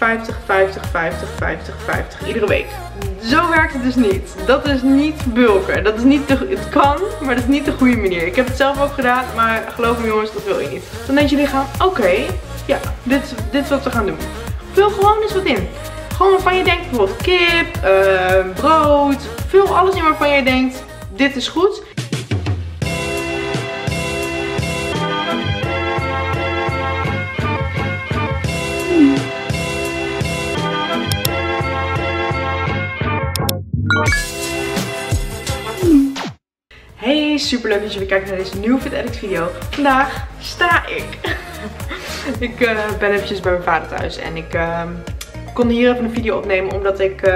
50, 50, 50, 50, 50 iedere week. Zo werkt het dus niet. Dat is niet bulken. Dat is niet de, het kan, maar dat is niet de goede manier. Ik heb het zelf ook gedaan, maar geloof me jongens, dat wil je niet. Dan denkt je lichaam, oké, ja, dit, dit is wat we gaan doen. Vul gewoon eens wat in. Gewoon waarvan je denkt, bijvoorbeeld kip, uh, brood. Vul alles in waarvan je denkt, dit is goed. Super leuk dat je weer kijkt naar deze nieuwe Fit Edit video. Vandaag sta ik. ik uh, ben eventjes bij mijn vader thuis en ik uh, kon hier even een video opnemen omdat ik uh,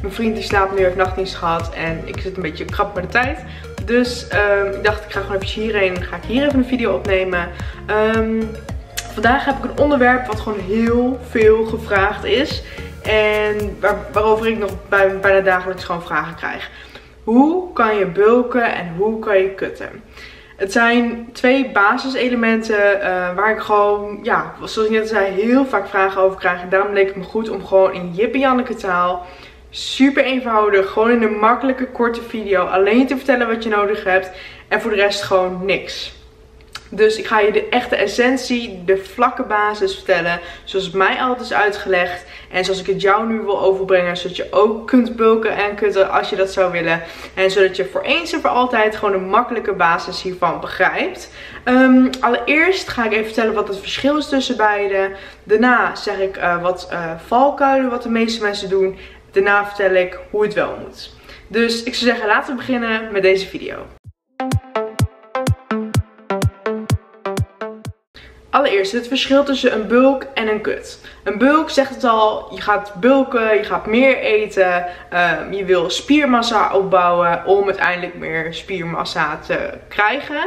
mijn vriend die slaapt nu heeft nachtdienst gehad en ik zit een beetje krap met de tijd. Dus ehm, ik dacht ik ga gewoon even hierheen ga ik hier even een video opnemen. Um, vandaag heb ik een onderwerp wat gewoon heel veel gevraagd is en waar, waarover ik nog bij, bijna dagelijks gewoon vragen krijg. Hoe kan je bulken en hoe kan je kutten? Het zijn twee basiselementen uh, waar ik gewoon, ja, zoals ik net zei, heel vaak vragen over krijg. En daarom leek het me goed om gewoon in Jip Janneke taal, super eenvoudig, gewoon in een makkelijke korte video alleen te vertellen wat je nodig hebt. En voor de rest gewoon niks. Dus ik ga je de echte essentie, de vlakke basis vertellen. Zoals het mij altijd is uitgelegd. En zoals ik het jou nu wil overbrengen. Zodat je ook kunt bulken en kutten als je dat zou willen. En zodat je voor eens en voor altijd gewoon een makkelijke basis hiervan begrijpt. Um, allereerst ga ik even vertellen wat het verschil is tussen beide. Daarna zeg ik uh, wat uh, valkuilen wat de meeste mensen doen. Daarna vertel ik hoe het wel moet. Dus ik zou zeggen laten we beginnen met deze video. Allereerst het verschil tussen een bulk en een kut. Een bulk zegt het al, je gaat bulken, je gaat meer eten, um, je wil spiermassa opbouwen om uiteindelijk meer spiermassa te krijgen.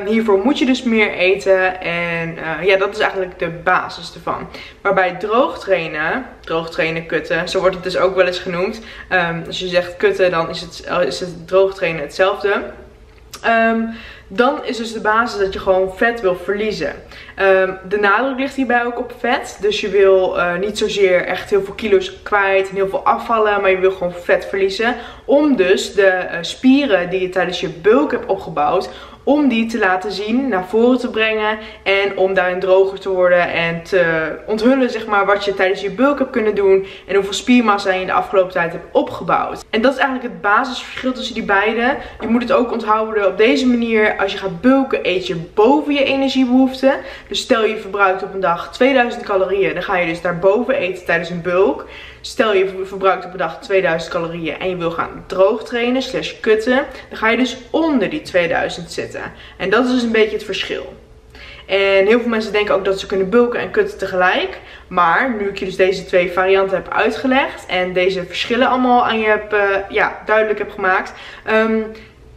Um, hiervoor moet je dus meer eten en uh, ja, dat is eigenlijk de basis ervan. Maar bij droog trainen, droog kutten, zo wordt het dus ook wel eens genoemd. Um, als je zegt kutten, dan is het, is het droog trainen hetzelfde. Um, dan is dus de basis dat je gewoon vet wil verliezen. Um, de nadruk ligt hierbij ook op vet. Dus je wil uh, niet zozeer echt heel veel kilo's kwijt en heel veel afvallen. Maar je wil gewoon vet verliezen. Om dus de uh, spieren die je tijdens je bulk hebt opgebouwd om die te laten zien, naar voren te brengen en om daarin droger te worden en te onthullen zeg maar wat je tijdens je bulk hebt kunnen doen en hoeveel spiermassa je in de afgelopen tijd hebt opgebouwd. En dat is eigenlijk het basisverschil tussen die beide. Je moet het ook onthouden op deze manier, als je gaat bulken eet je boven je energiebehoeften. Dus stel je verbruikt op een dag 2000 calorieën, dan ga je dus daarboven eten tijdens een bulk. Stel je verbruikt op een dag 2000 calorieën en je wil gaan droog trainen slash kutten. Dan ga je dus onder die 2000 zitten. En dat is dus een beetje het verschil. En heel veel mensen denken ook dat ze kunnen bulken en kutten tegelijk. Maar nu ik je dus deze twee varianten heb uitgelegd en deze verschillen allemaal aan je heb, uh, ja, duidelijk heb gemaakt. Um,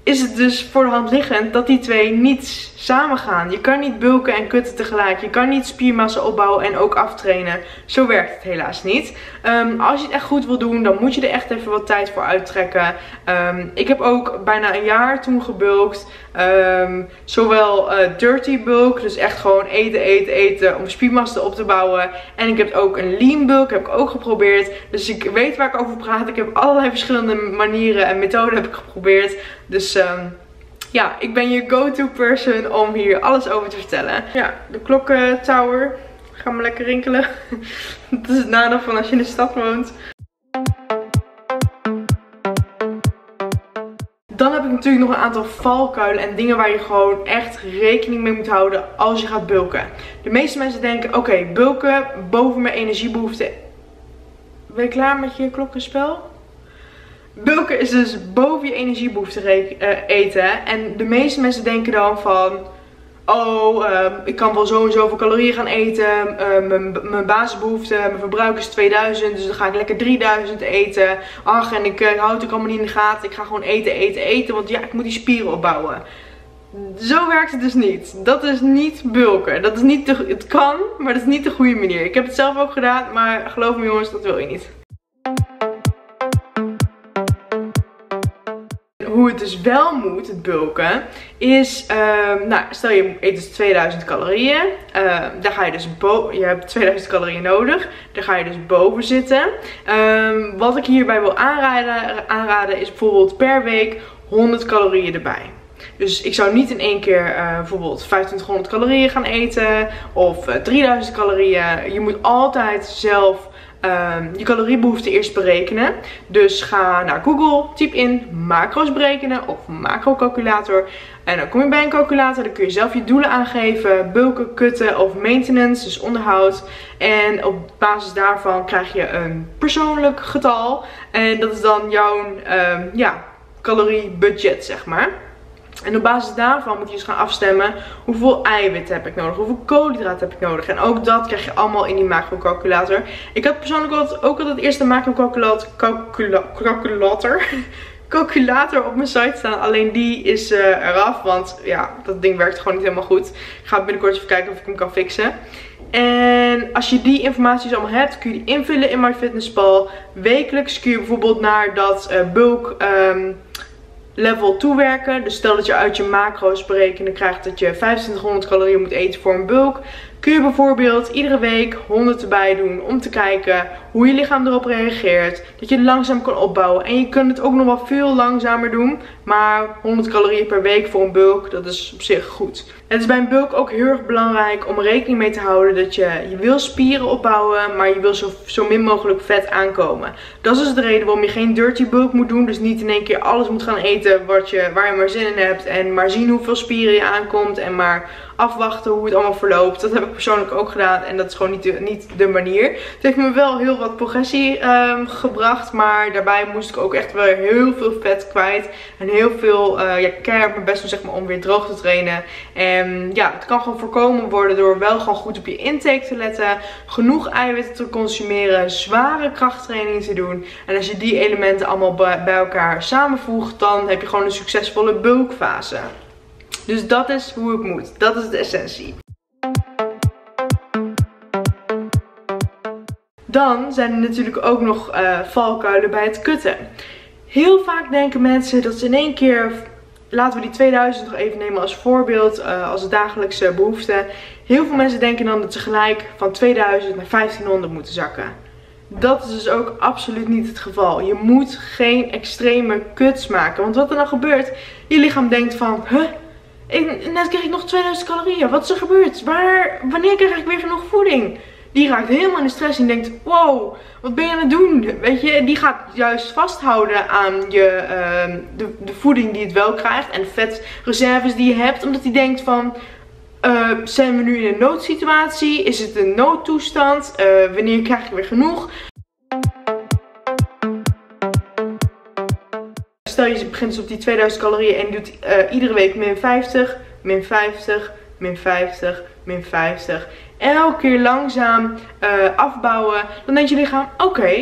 is het dus voor de hand liggend dat die twee niet samen gaan. Je kan niet bulken en kutten tegelijk. Je kan niet spiermassa opbouwen en ook aftrainen. Zo werkt het helaas niet. Um, als je het echt goed wil doen, dan moet je er echt even wat tijd voor uittrekken. Um, ik heb ook bijna een jaar toen gebulkt. Um, zowel uh, dirty bulk, dus echt gewoon eten, eten, eten om spiermassa op te bouwen. En ik heb ook een lean bulk, heb ik ook geprobeerd. Dus ik weet waar ik over praat. Ik heb allerlei verschillende manieren en methoden heb ik geprobeerd. Dus um, ja, ik ben je go-to person om hier alles over te vertellen. Ja, de klokkentower. Ga maar lekker rinkelen. dat is het nadeel van als je in de stad woont. Natuurlijk nog een aantal valkuilen en dingen waar je gewoon echt rekening mee moet houden als je gaat bulken. De meeste mensen denken, oké, bulken boven mijn energiebehoeften. Ben je klaar met je klokkenspel? Bulken is dus boven je energiebehoefte uh, eten. En de meeste mensen denken dan van... Oh, uh, ik kan wel zo en zoveel calorieën gaan eten. Uh, mijn basisbehoefte, mijn verbruik is 2000. Dus dan ga ik lekker 3000 eten. Ach, en ik uh, houd het ook allemaal niet in de gaten. Ik ga gewoon eten, eten, eten. Want ja, ik moet die spieren opbouwen. Zo werkt het dus niet. Dat is niet bulken. Dat is niet de, het kan, maar dat is niet de goede manier. Ik heb het zelf ook gedaan, maar geloof me hoe het dus wel moet, het bulken, is, ehm, nou, stel je eet dus 2000 calorieën. Uh, daar ga je dus boven, je hebt 2000 calorieën nodig. Daar ga je dus boven zitten. Um, wat ik hierbij wil aanraden, aanraden is bijvoorbeeld per week 100 calorieën erbij. Dus ik zou niet in één keer uh, bijvoorbeeld 2500 calorieën gaan eten of 3000 eh, calorieën. Je moet altijd zelf um, je caloriebehoefte eerst berekenen. Dus ga naar Google, typ in macro's berekenen of macrocalculator. En dan kom je bij een calculator, dan kun je zelf je doelen aangeven, bulken, kutten of maintenance, dus onderhoud. En op basis daarvan krijg je een persoonlijk getal. En dat is dan jouw um, ja, caloriebudget, zeg maar. En op basis daarvan moet je dus gaan afstemmen hoeveel eiwit heb ik nodig, hoeveel koolhydraten heb ik nodig. En ook dat krijg je allemaal in die macrocalculator. Ik had persoonlijk ook al het eerste macrocalculator calculator, calculator op mijn site staan. Alleen die is uh, eraf, want ja, dat ding werkt gewoon niet helemaal goed. Ik ga binnenkort even kijken of ik hem kan fixen. En als je die informatie allemaal hebt, kun je die invullen in MyFitnessPal. Wekelijks kun je bijvoorbeeld naar dat uh, bulk... Um, level toewerken. Dus stel dat je uit je macro's berekenen krijgt dat je 2500 calorieën moet eten voor een bulk kun je bijvoorbeeld iedere week 100 erbij doen om te kijken hoe je lichaam erop reageert. Dat je langzaam kan opbouwen. En je kunt het ook nog wel veel langzamer doen. Maar 100 calorieën per week voor een bulk, dat is op zich goed. Het is bij een bulk ook heel erg belangrijk om rekening mee te houden dat je, je wil spieren opbouwen, maar je wil zo, zo min mogelijk vet aankomen. Dat is dus de reden waarom je geen dirty bulk moet doen. Dus niet in één keer alles moet gaan eten wat je, waar je maar zin in hebt. En maar zien hoeveel spieren je aankomt en maar afwachten hoe het allemaal verloopt. Dat heb ik persoonlijk ook gedaan en dat is gewoon niet de, niet de manier. Het heeft me wel heel wat progressie um, gebracht, maar daarbij moest ik ook echt wel heel veel vet kwijt. En heel veel, uh, ja, mijn best doen zeg maar, om weer droog te trainen. En ja, het kan gewoon voorkomen worden door wel gewoon goed op je intake te letten. Genoeg eiwitten te consumeren, zware krachttraining te doen. En als je die elementen allemaal bij elkaar samenvoegt, dan heb je gewoon een succesvolle bulkfase. Dus dat is hoe het moet. Dat is de essentie. Dan zijn er natuurlijk ook nog uh, valkuilen bij het kutten. Heel vaak denken mensen dat ze in één keer, laten we die 2000 nog even nemen als voorbeeld, uh, als dagelijkse behoefte. Heel veel mensen denken dan dat ze gelijk van 2000 naar 1500 moeten zakken. Dat is dus ook absoluut niet het geval. Je moet geen extreme kuts maken. Want wat er dan gebeurt, je lichaam denkt van, huh, ik, net kreeg ik nog 2000 calorieën. Wat is er gebeurd? Waar, wanneer krijg ik weer genoeg voeding? Die raakt helemaal in de stress en denkt, wow, wat ben je aan het doen? Weet je, die gaat juist vasthouden aan je, uh, de, de voeding die het wel krijgt en vetreserves die je hebt. Omdat hij denkt van, uh, zijn we nu in een noodsituatie? Is het een noodtoestand? Uh, wanneer krijg ik weer genoeg? Je begint dus op die 2000 calorieën en doet uh, iedere week min 50, min 50, min 50, min 50. Elke keer langzaam uh, afbouwen. Dan denkt je lichaam, oké,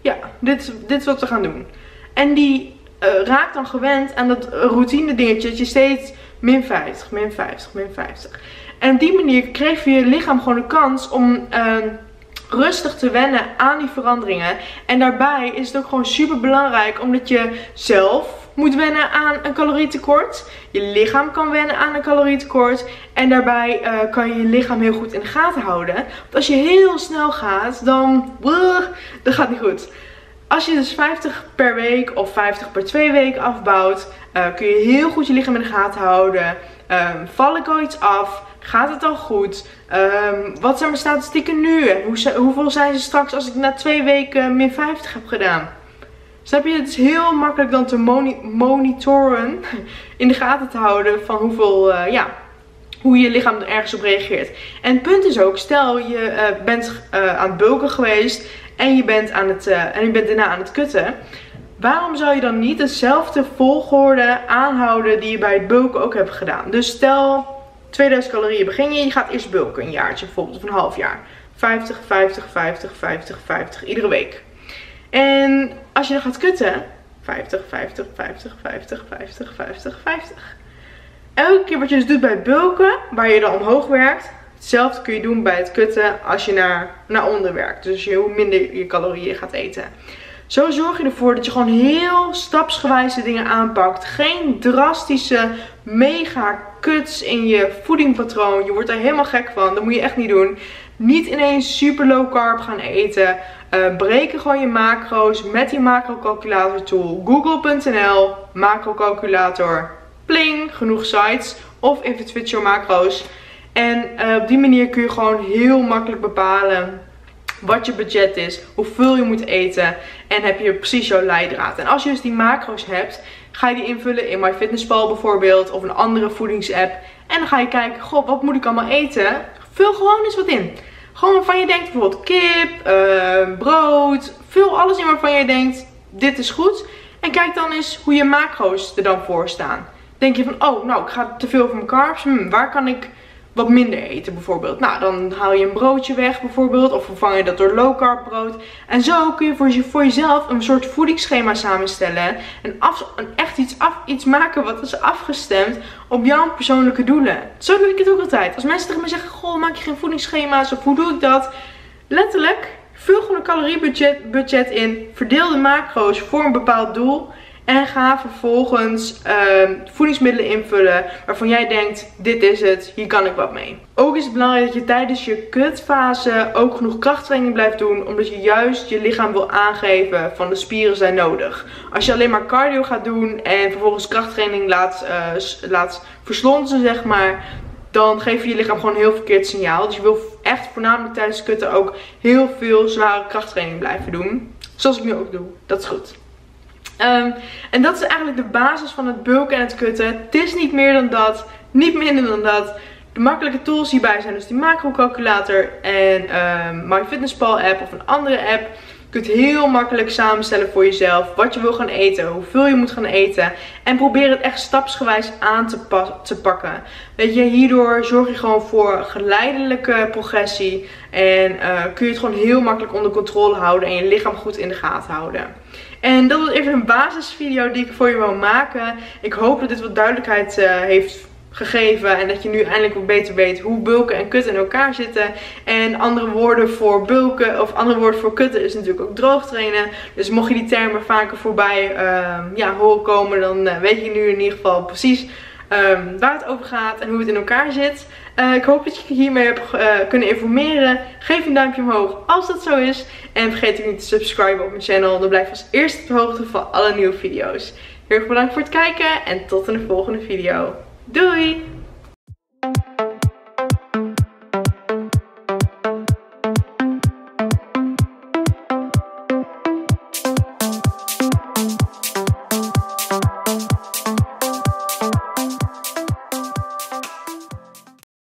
ja, dit, dit is wat we gaan doen. En die uh, raakt dan gewend aan dat routine dingetje. Dat je steeds min 50, min 50, min 50. En op die manier kreeg je lichaam gewoon de kans om... Rustig te wennen aan die veranderingen. En daarbij is het ook gewoon super belangrijk omdat je zelf moet wennen aan een calorietekort. Je lichaam kan wennen aan een calorietekort. En daarbij uh, kan je je lichaam heel goed in de gaten houden. Want als je heel snel gaat, dan, uh, dat gaat niet goed. Als je dus 50 per week of 50 per twee weken afbouwt, uh, kun je heel goed je lichaam in de gaten houden. Um, val ik al iets af? Gaat het al goed? Um, wat zijn mijn statistieken nu? Hoe, hoeveel zijn ze straks als ik na twee weken min 50 heb gedaan? Snap je? Het is heel makkelijk dan te monitoren, in de gaten te houden van hoeveel, uh, ja, hoe je lichaam er ergens op reageert. En het punt is ook, stel je uh, bent uh, aan het bulken geweest en je bent, aan het, en je bent daarna aan het kutten. Waarom zou je dan niet dezelfde volgorde aanhouden die je bij het bulken ook hebt gedaan? Dus stel 2000 calorieën begin je. Je gaat eerst bulken een jaartje bijvoorbeeld of een half jaar. 50, 50, 50, 50, 50. Iedere week. En als je dan gaat kutten. 50, 50, 50, 50, 50, 50, 50. Elke keer wat je dus doet bij bulken, waar je dan omhoog werkt. Hetzelfde kun je doen bij het kutten als je naar, naar onder werkt. Dus je, hoe minder je calorieën gaat eten. Zo zorg je ervoor dat je gewoon heel stapsgewijze dingen aanpakt. Geen drastische, mega kuts in je voedingpatroon. Je wordt er helemaal gek van. Dat moet je echt niet doen. Niet ineens super low carb gaan eten. Uh, breken gewoon je macro's met die macrocalculator tool. Google.nl, macrocalculator. Pling, genoeg sites. Of even Twitch your macro's. En uh, op die manier kun je gewoon heel makkelijk bepalen wat je budget is, hoeveel je moet eten en heb je precies jouw leidraad. En als je dus die macro's hebt, ga je die invullen in MyFitnessPal bijvoorbeeld of een andere voedingsapp. En dan ga je kijken, goh, wat moet ik allemaal eten? Vul gewoon eens wat in. Gewoon waarvan je denkt, bijvoorbeeld kip, uh, brood, vul alles in waarvan je denkt, dit is goed. En kijk dan eens hoe je macro's er dan voor staan. Denk je van, oh, nou, ik ga te veel van mijn carbs. Hm, waar kan ik wat minder eten bijvoorbeeld. Nou, dan haal je een broodje weg bijvoorbeeld. Of vervang je dat door low carb brood. En zo kun je voor, je, voor jezelf een soort voedingsschema samenstellen. En af, echt iets, af, iets maken wat is afgestemd op jouw persoonlijke doelen. Zo doe ik het ook altijd. Als mensen tegen me zeggen, goh, maak je geen voedingsschema's of hoe doe ik dat? Letterlijk, vul gewoon een caloriebudget budget in. Verdeel de macro's voor een bepaald doel. En ga vervolgens uh, voedingsmiddelen invullen waarvan jij denkt, dit is het, hier kan ik wat mee. Ook is het belangrijk dat je tijdens je kutfase ook genoeg krachttraining blijft doen. Omdat je juist je lichaam wil aangeven van de spieren zijn nodig. Als je alleen maar cardio gaat doen en vervolgens krachttraining laat, uh, laat verslonsen zeg maar. Dan geef je je lichaam gewoon een heel verkeerd signaal. Dus je wil echt voornamelijk tijdens kutten ook heel veel zware krachttraining blijven doen. Zoals ik nu ook doe. Dat is goed. Um, en dat is eigenlijk de basis van het bulken en het kutten. Het is niet meer dan dat, niet minder dan dat. De makkelijke tools hierbij zijn dus die macrocalculator en um, MyFitnessPal app of een andere app. Je kunt heel makkelijk samenstellen voor jezelf wat je wil gaan eten, hoeveel je moet gaan eten. En probeer het echt stapsgewijs aan te, te pakken. Weet je, hierdoor zorg je gewoon voor geleidelijke progressie. En uh, kun je het gewoon heel makkelijk onder controle houden en je lichaam goed in de gaten houden. En dat was even een basisvideo die ik voor je wil maken. Ik hoop dat dit wat duidelijkheid uh, heeft gegeven. En dat je nu eindelijk wat beter weet hoe bulken en kutten in elkaar zitten. En andere woorden voor bulken of andere woorden voor kutten is natuurlijk ook droog trainen. Dus mocht je die termen vaker voorbij uh, ja, horen komen, dan uh, weet je nu in ieder geval precies um, waar het over gaat en hoe het in elkaar zit. Uh, ik hoop dat je hiermee hebt uh, kunnen informeren. Geef een duimpje omhoog als dat zo is. En vergeet ook niet te subscriben op mijn channel. Dan blijf je als eerste op de hoogte van alle nieuwe video's. Heel erg bedankt voor het kijken en tot in de volgende video. Doei!